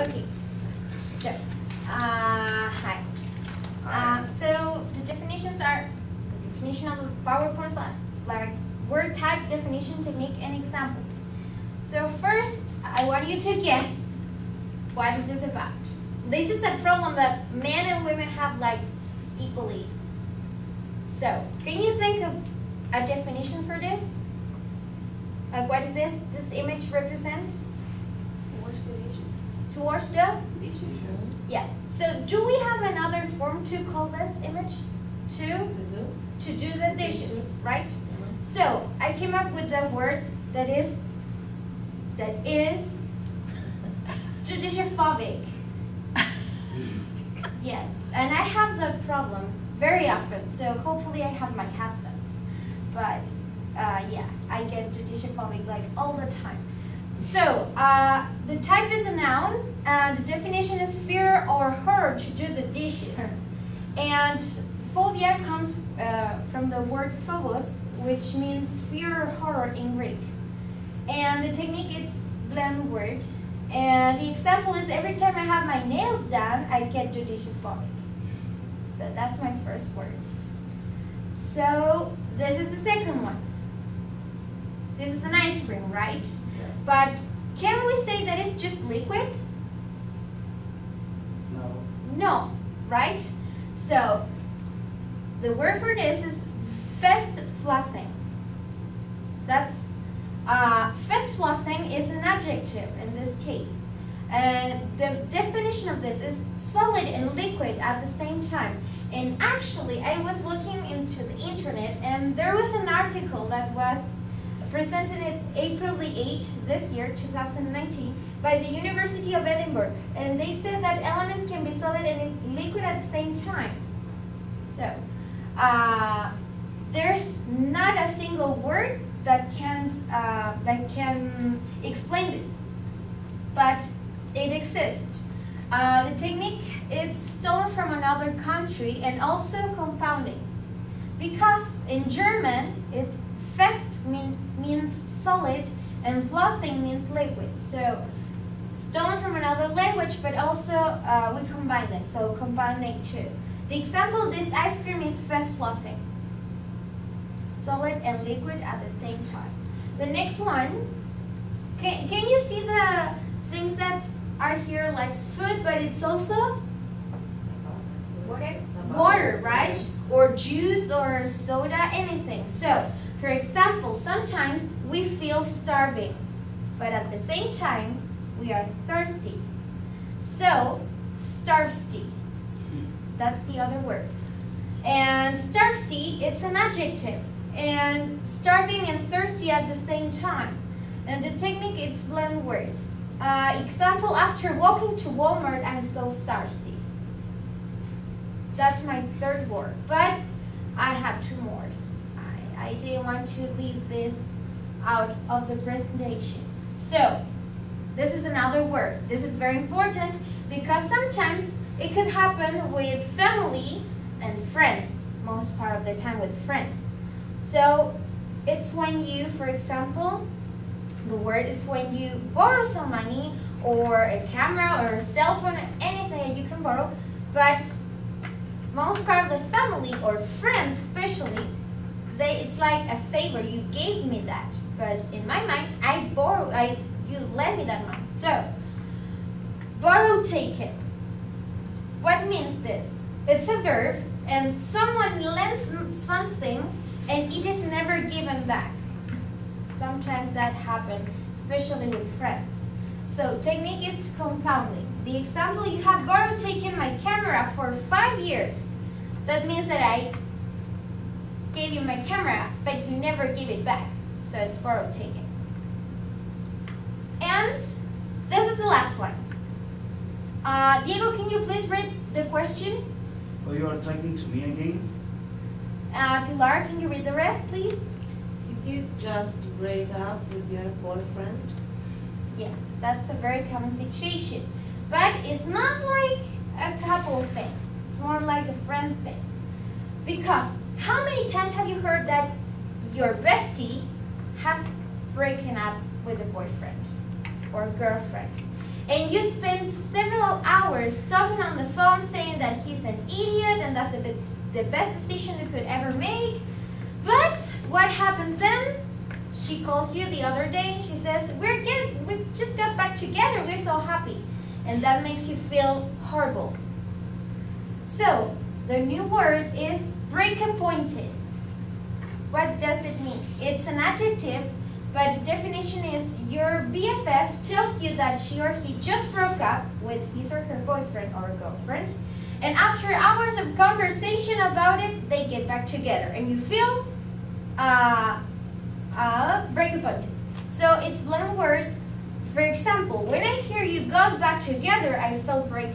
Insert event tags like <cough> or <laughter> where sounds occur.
Okay. So, uh, hi. Uh, so the definitions are the definition of the PowerPoint slide, like word type, definition, technique, and example. So first, I want you to guess what is this about. This is a problem that men and women have like equally. So, can you think of a definition for this? Like what is this? This image represent? Wash the dishes. To wash the? Dishes. Yeah. So do we have another form to call this image? To? To do. To do the dishes, right? So I came up with a word that is that is judiciophobic. <laughs> Yes, and I have the problem very often. So hopefully I have my husband, but uh, yeah, I get judiciophobic like all the time. So uh, the type is a noun, and the definition is fear or horror to do the dishes. And phobia comes uh, from the word phobos, which means fear or horror in Greek. And the technique is blend word. And the example is every time I have my nails done, I get judiciophobic. So that's my first word. So this is the second one. This is an ice cream, right? Yes. But can we say that it's just liquid? No. No, right? So the word for this is fest flossing. That's uh, fest flossing is an adjective in this case. And the definition of this is solid and liquid at the same time. And actually, I was looking into the internet, and there was an article that was presented in April the 8th this year, 2019, by the University of Edinburgh. And they said that elements can be solid and liquid at the same time. So, uh, there's not a single word that can uh, that can explain this, but it exists. Uh, the technique is stolen from another country and also compounding, because in German it fest mean, means solid and flossing means liquid. So stolen from another language, but also uh, we combine them. So compounding too. The example this ice cream is fast flossing. Solid and liquid at the same time. The next one, can, can you see the things that are here like food, but it's also Water. water, right? Or juice or soda, anything. So, for example, sometimes we feel starving, but at the same time, we are thirsty. So, starvsty. That's the other word. And starvsty, it's an adjective. And starving and thirsty at the same time. And the technique it's blend word. Uh, example, after walking to Walmart, I'm so thirsty. That's my third word. But I have two more. I, didn't want to leave this out of the presentation. So, this is another word. This is very important because sometimes it could happen with family and friends, most part of the time with friends. So, it's when you, for example, the word is when you borrow some money or a camera or a cell phone or anything that you can borrow, but most part of the family or friends especially, they it's like a favor. You gave me that, but in my mind, I borrow. I you lend me that money. So borrow taken. What means this? It's a verb, and someone lends something, and it is never given back. Sometimes that happens, especially with friends. So technique is compounding. The example you have borrowed taken my camera for five years. That means that I gave you my camera, but you never give it back. So it's borrowed taken. And this is the last one. Uh, Diego, can you please read the question? Oh, you are talking to me again? Uh, Pilar, can you read the rest, please? Did you just break up with your boyfriend? Yes, that's a very common situation. But it's not like a couple thing. It's more like a friend thing. Because how many times have you heard that your bestie has broken up with a boyfriend or girlfriend? And you spend several hours talking on the phone saying that he's an idiot and that's the best, the best decision you could ever make. But what happens then? She calls you the other day and she says, We're get, we just got back together, we're so happy. And that makes you feel horrible. So, the new word is break appointed. What does it mean? It's an adjective, but the definition is your BFF tells you that she or he just broke up with his or her boyfriend or girlfriend, and after hours of conversation about it, they get back together, and you feel uh, uh, break appointed. So it's blend word. For example, when I hear you got back together, I felt break